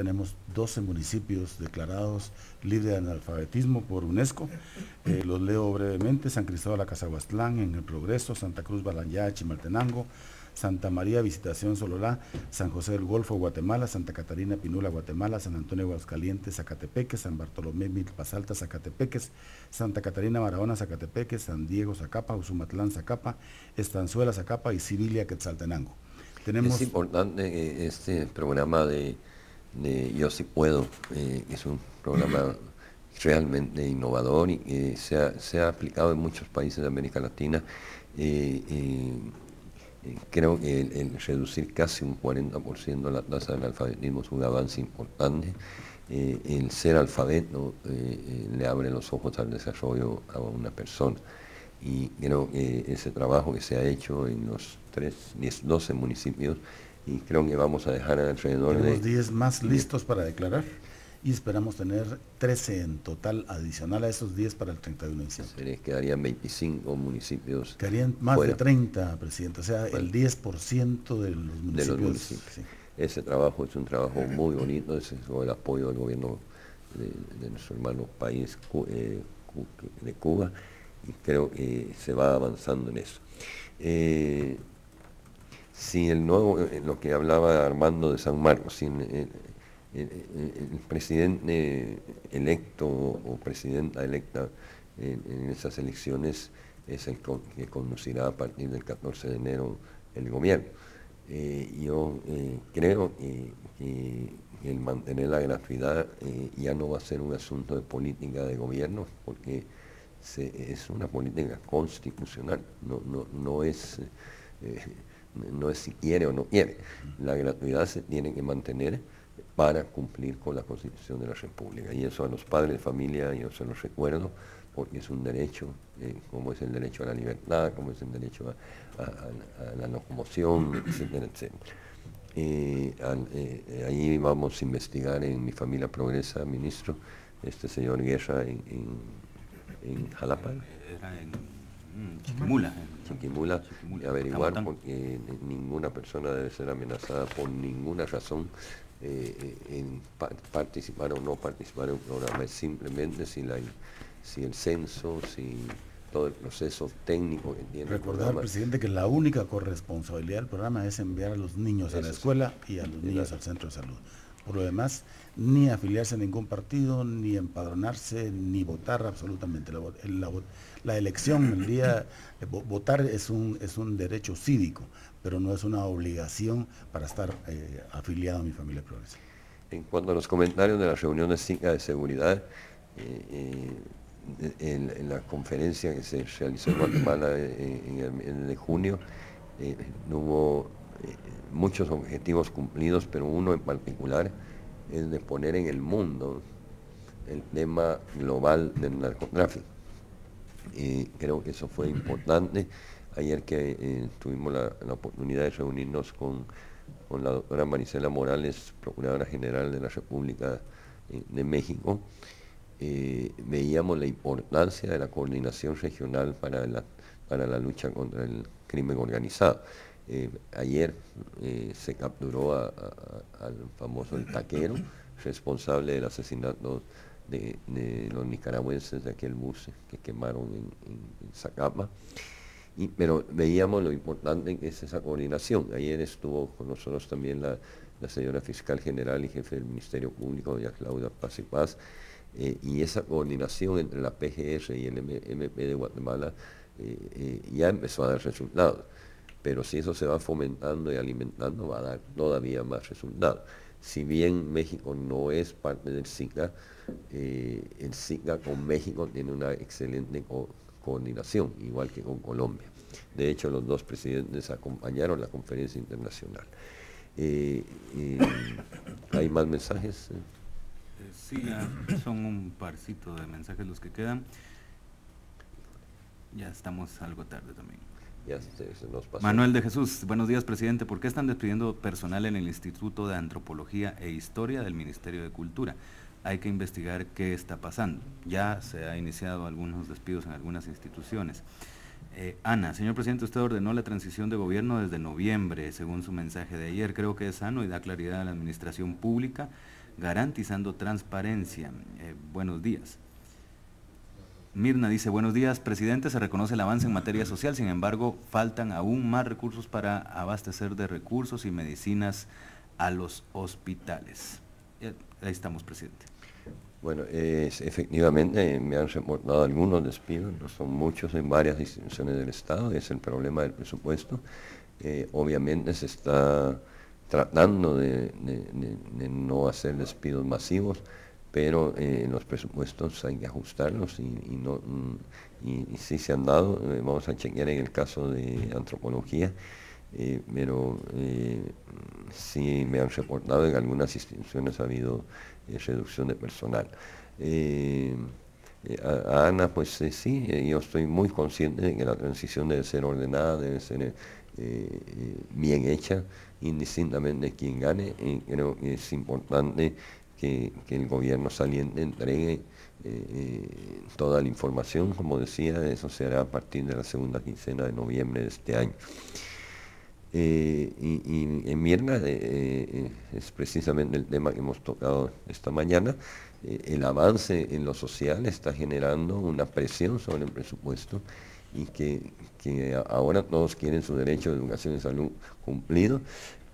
tenemos 12 municipios declarados libres de analfabetismo por UNESCO. Eh, los leo brevemente, San Cristóbal Acazahuastlán, en El Progreso, Santa Cruz Balanyá, Chimaltenango, Santa María Visitación Sololá, San José del Golfo, Guatemala, Santa Catarina Pinula, Guatemala, San Antonio Aguascalientes, Zacatepeques, San Bartolomé Milpas Altas, Zacatepeques, Santa Catarina Barahona, Zacatepeques, San Diego, Zacapa, Usumatlán, Zacapa, Estanzuela, Zacapa y Sibilia, Quetzaltenango. Tenemos... Es importante eh, este programa de, Yo sí puedo, eh, es un programa realmente innovador y se, ha, aplicado en muchos países de América Latina. Eh, eh, creo que el, reducir casi un 40% la tasa de analfabetismo es un avance importante. Eh, el ser alfabeto eh, le abre los ojos al desarrollo a una persona. Y creo que ese trabajo que se ha hecho en los 3, 12 municipios, y creo que vamos a dejar alrededor de... los 10 más listos para declarar y esperamos tener 13 en total adicional a esos 10 para el 31 de diciembre. Quedarían 25 municipios. Quedarían más de 30, presidente, o sea, el 10% de los municipios. Ese trabajo es un trabajo muy bonito, ese es el apoyo del gobierno de, nuestro hermano país eh, de Cuba y creo que se va avanzando en eso. Eh, si el nuevo, eh, lo que hablaba Armando de San Marcos, sin el, presidente electo o presidenta electa en, esas elecciones es el que conducirá a partir del 14 de enero el gobierno. Eh, yo eh, creo que, el mantener la gratuidad eh, ya no va a ser un asunto de política de gobierno, porque es una política constitucional, no, no, no es no es si quiere o no quiere. La gratuidad se tiene que mantener para cumplir con la Constitución de la República. Y eso a los padres de familia yo se los recuerdo porque es un derecho, eh, como es el derecho a la libertad, como es el derecho a, la locomoción, etcétera. Eh, eh, ahí vamos a investigar en mi familia progresa, ministro, este señor Guerra en, Jalapa. Mm, Chiquimula. Chiquimula, averiguar porque ninguna persona debe ser amenazada por ninguna razón eh, en participar o no participar en un programa, es simplemente si, la, si el censo, si todo el proceso técnico que tiene Recordar, presidente, que la única corresponsabilidad del programa es enviar a los niños a la escuela y a los niños al centro de salud. Por lo demás, ni afiliarse a ningún partido, ni empadronarse, ni votar absolutamente. La, elección, el día, votar es un, es un derecho cívico pero no es una obligación para estar eh, afiliado a mi familia progresiva. En cuanto a los comentarios de las reuniones de seguridad, eh, eh, en, la conferencia que se realizó en Guatemala en, el, de junio, hubo muchos objetivos cumplidos, pero uno en particular es de poner en el mundo el tema global del narcotráfico. Y creo que eso fue importante ayer que eh, tuvimos la, oportunidad de reunirnos con, la doctora Marisela Morales, Procuradora General de la República eh, de México, eh, veíamos la importancia de la coordinación regional para la, para la lucha contra el crimen organizado. Ayer se capturó al famoso el taquero, responsable del asesinato de, los nicaragüenses de aquel bus que quemaron en, en Zacapa pero veíamos lo importante que es esa coordinación. Ayer estuvo con nosotros también la, señora fiscal general y jefe del Ministerio Público, doña Claudia Paz y Paz, eh, y esa coordinación entre la PGR y el MP de Guatemala eh, eh, ya empezó a dar resultados. Pero si eso se va fomentando y alimentando, va a dar todavía más resultados. Si bien México no es parte del SICA, el SICA con México tiene una excelente coordinación, igual que con Colombia. De hecho, los dos presidentes acompañaron la conferencia internacional. Eh, eh, ¿Hay más mensajes? Eh, sí, son un parcito de mensajes los que quedan. Ya estamos algo tarde también. Manuel de Jesús, buenos días, presidente. ¿Por qué están despidiendo personal en el Instituto de Antropología e Historia del Ministerio de Cultura? hay que investigar qué está pasando. Ya se ha iniciado algunos despidos en algunas instituciones. Eh, Ana, señor presidente, usted ordenó la transición de gobierno desde noviembre, según su mensaje de ayer. Creo que es sano y da claridad a la administración pública. garantizando transparencia. Eh, buenos días. Mirna dice, buenos días, presidente, se reconoce el avance en materia social, sin embargo, faltan aún más recursos para abastecer de recursos y medicinas a los hospitales. Ahí estamos, presidente. Bueno, efectivamente me han reportado algunos despidos, no son muchos en varias instituciones del Estado, es el problema del presupuesto. Eh, obviamente se está tratando de, no hacer despidos masivos, pero eh, los presupuestos hay que ajustarlos y, no, mm, y, sí se han dado, eh, vamos a chequear en el caso de antropología, eh, pero sí me han reportado en algunas instituciones ha habido reducción de personal. A, Ana, pues sí, yo estoy muy consciente de que la transición debe ser ordenada, debe ser bien hecha, indistintamente de quién gane, y creo que es importante que, el gobierno saliente entregue eh, eh, toda la información, como decía, eso se hará a partir de la segunda quincena de noviembre de este año. Eh, y, en Mierda es precisamente el tema que hemos tocado esta mañana. el avance en lo social está generando una presión sobre el presupuesto y que, que ahora todos quieren su derecho de educación y salud cumplido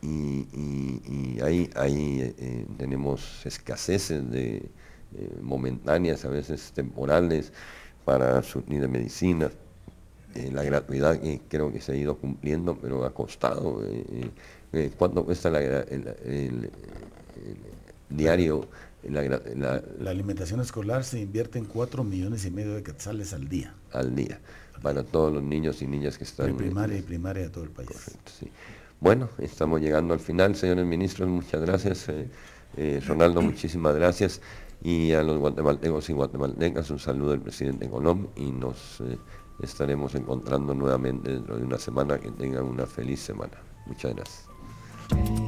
y, ahí, ahí eh, eh, tenemos escaseces de, eh, momentáneas, a veces temporales, para surtir de medicinas. la gratuidad que creo que se ha ido cumpliendo, pero ha costado. ¿Cuánto cuesta el, diario? La, alimentación escolar se invierte en 4 millones y medio de quetzales al día. Al día, para todos los niños y niñas que están... En primaria y primaria de todo el país. Bueno, estamos llegando al final, señores ministros, muchas gracias. Eh, eh, Ronaldo, muchísimas gracias. Y a los guatemaltecos y guatemaltecas, un saludo del presidente Colón y nos eh, estaremos encontrando nuevamente dentro de una semana. Que tengan una feliz semana. Muchas gracias.